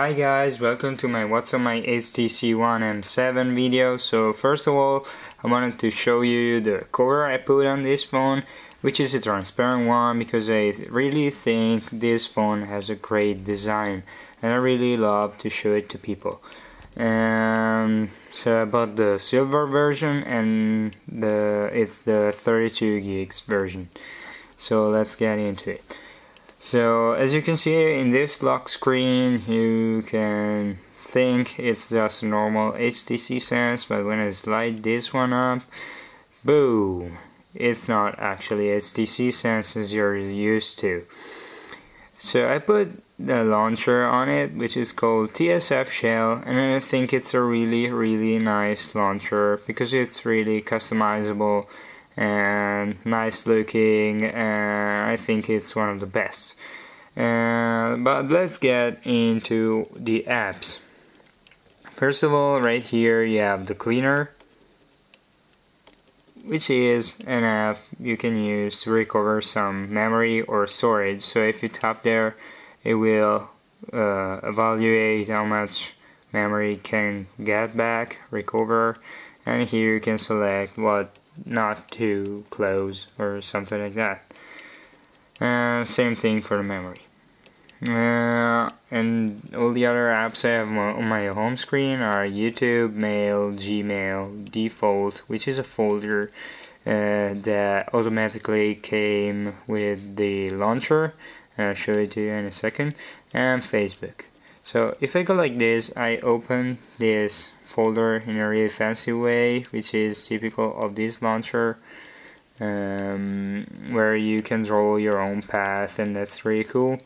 Hi guys, welcome to my what's on my HTC One M7 video. So first of all, I wanted to show you the cover I put on this phone, which is a transparent one because I really think this phone has a great design and I really love to show it to people. Um, so I bought the silver version and the it's the 32 gigs version. So let's get into it. So as you can see in this lock screen you can think it's just a normal HTC Sense but when I slide this one up boom it's not actually HTC Sense as you're used to. So I put the launcher on it which is called TSF Shell and I think it's a really really nice launcher because it's really customizable and nice looking and I think it's one of the best. Uh, but let's get into the apps. First of all right here you have the cleaner which is an app you can use to recover some memory or storage. So if you tap there it will uh, evaluate how much memory can get back recover and here you can select what not too close or something like that. Uh, same thing for the memory. Uh, and all the other apps I have on my home screen are YouTube, Mail, Gmail, Default, which is a folder uh, that automatically came with the launcher. I'll show it to you in a second. And Facebook. So if I go like this, I open this folder in a really fancy way, which is typical of this launcher, um, where you can draw your own path, and that's really cool.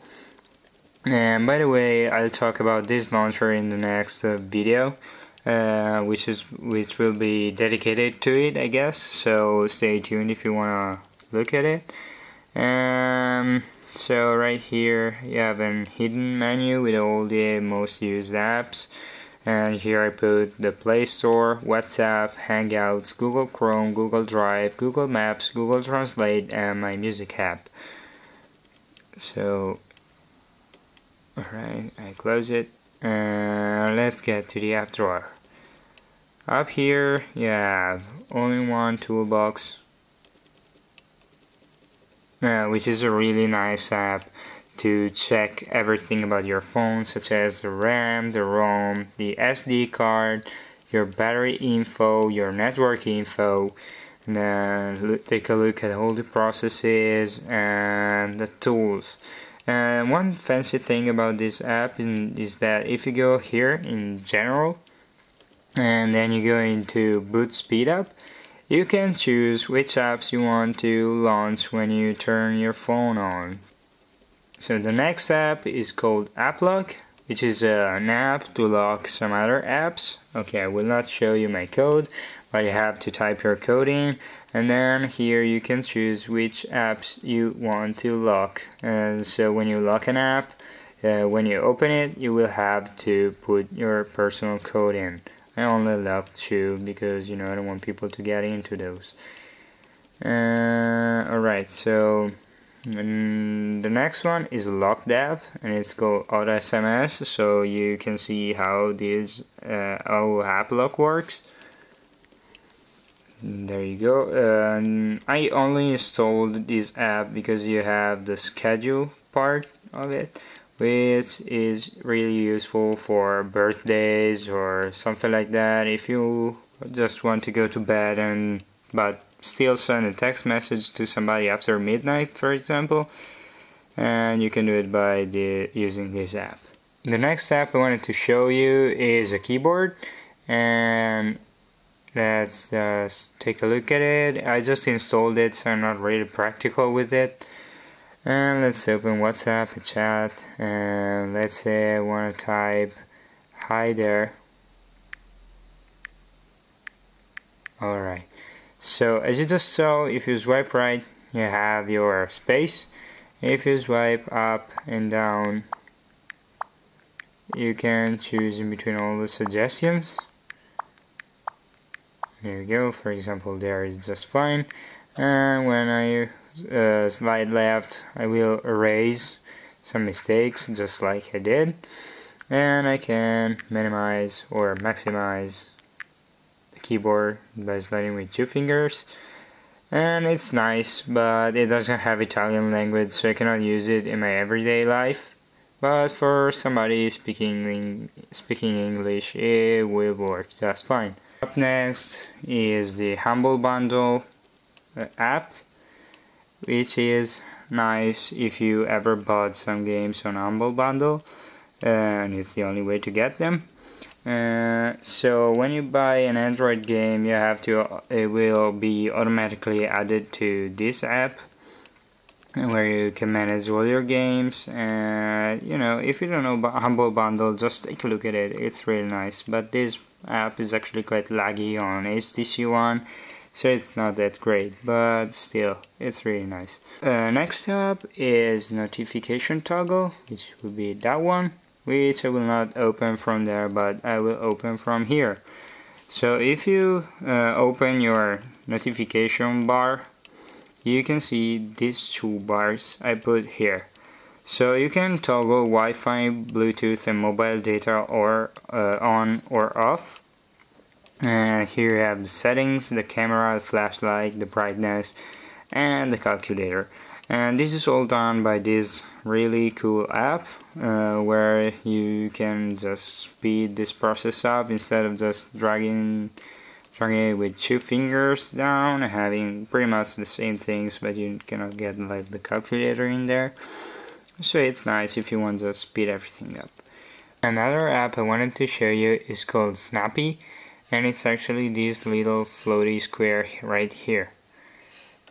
And by the way, I'll talk about this launcher in the next uh, video, uh, which is which will be dedicated to it, I guess. So stay tuned if you wanna look at it. Um, so right here you have an hidden menu with all the most used apps and here I put the Play Store, WhatsApp, Hangouts, Google Chrome, Google Drive, Google Maps, Google Translate, and my music app. So, alright, I close it. And let's get to the app drawer. Up here, you have All-in-One Toolbox, uh, which is a really nice app to check everything about your phone such as the RAM, the ROM, the SD card, your battery info, your network info, and then take a look at all the processes and the tools. And one fancy thing about this app is that if you go here in general and then you go into boot speed up, you can choose which apps you want to launch when you turn your phone on so the next app is called App Lock, which is an app to lock some other apps. Okay, I will not show you my code, but you have to type your code in, and then here you can choose which apps you want to lock. And so when you lock an app, uh, when you open it, you will have to put your personal code in. I only lock two because you know I don't want people to get into those. Uh, Alright, so the next one is LockDApp and it's called Auto SMS so you can see how this uh, how app lock works. There you go. Um, I only installed this app because you have the schedule part of it which is really useful for birthdays or something like that if you just want to go to bed and but still send a text message to somebody after midnight, for example, and you can do it by the, using this app. The next app I wanted to show you is a keyboard, and let's just take a look at it. I just installed it, so I'm not really practical with it. And let's open WhatsApp, a chat, and let's say I want to type hi there. Alright. So as you just saw, if you swipe right, you have your space. If you swipe up and down, you can choose in between all the suggestions. There you go, for example, there is just fine. And when I uh, slide left, I will erase some mistakes, just like I did. and I can minimize or maximize the keyboard by sliding with two fingers and it's nice but it doesn't have Italian language so I cannot use it in my everyday life but for somebody speaking speaking English it will work just fine. Up next is the Humble Bundle uh, app which is nice if you ever bought some games on Humble Bundle and it's the only way to get them. Uh, so when you buy an Android game you have to it will be automatically added to this app where you can manage all your games. And you know if you don't know about Humble Bundle just take a look at it. It's really nice. But this app is actually quite laggy on HTC One so it's not that great but still it's really nice. Uh, next up is notification toggle which will be that one which I will not open from there but I will open from here. So if you uh, open your notification bar you can see these two bars I put here. So you can toggle Wi-Fi, Bluetooth and mobile data or uh, on or off and here you have the settings, the camera, the flashlight, the brightness, and the calculator. And this is all done by this really cool app uh, where you can just speed this process up instead of just dragging dragging it with two fingers down having pretty much the same things but you cannot get like the calculator in there. So it's nice if you want to speed everything up. Another app I wanted to show you is called Snapy and it's actually this little floaty square right here.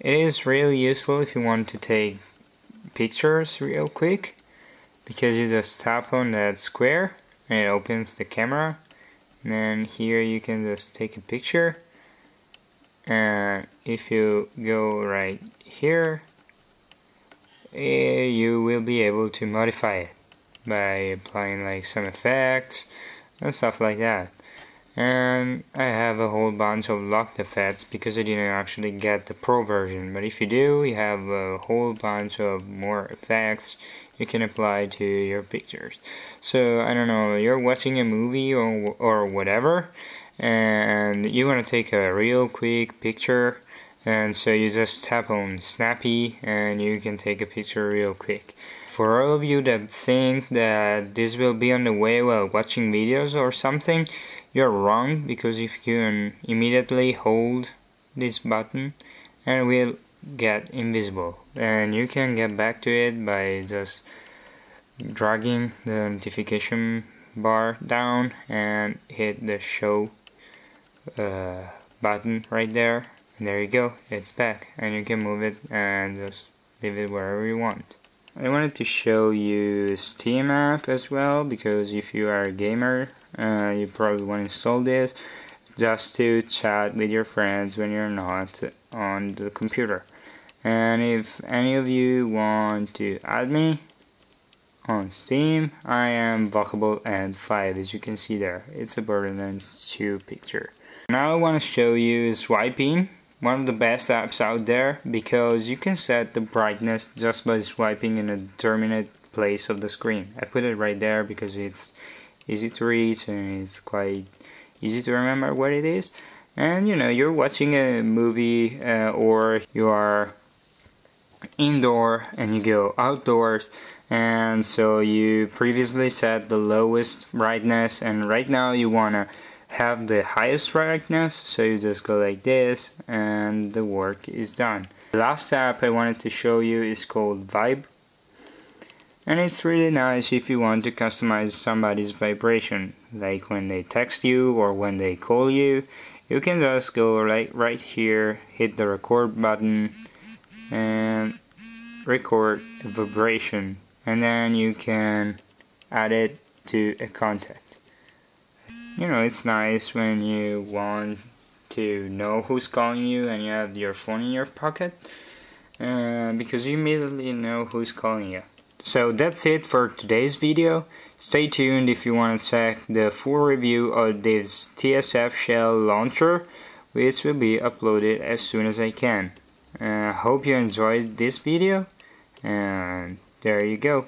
It is really useful if you want to take pictures real quick because you just tap on that square and it opens the camera. And then here you can just take a picture. And if you go right here eh, you will be able to modify it by applying like some effects and stuff like that and I have a whole bunch of locked effects because I didn't actually get the pro version. But if you do you have a whole bunch of more effects you can apply to your pictures. So I don't know you're watching a movie or, or whatever and you want to take a real quick picture and so you just tap on Snapy and you can take a picture real quick. For all of you that think that this will be on the way while watching videos or something you're wrong because if you can immediately hold this button and it will get invisible. And you can get back to it by just dragging the notification bar down and hit the show uh, button right there. And there you go it's back. And you can move it and just leave it wherever you want I wanted to show you Steam app as well because if you are a gamer uh, you probably want to install this just to chat with your friends when you're not on the computer. And if any of you want to add me on Steam I am VocableEnd5 as you can see there. It's a Borderlands 2 picture. Now I want to show you Swipe-In one of the best apps out there because you can set the brightness just by swiping in a determinate place of the screen. I put it right there because it's easy to reach and it's quite easy to remember what it is. And you know, you're watching a movie uh, or you are indoor and you go outdoors and so you previously set the lowest brightness and right now you want to have the highest brightness so you just go like this and the work is done. The last app I wanted to show you is called Vybe. And it's really nice if you want to customize somebody's vibration like when they text you or when they call you. You can just go right right here hit the record button and record a vibration. And then you can add it to a contact you know, it's nice when you want to know who's calling you and you have your phone in your pocket uh, because you immediately know who's calling you. So that's it for today's video. Stay tuned if you want to check the full review of this TSF Shell launcher which will be uploaded as soon as I can. I uh, hope you enjoyed this video and there you go.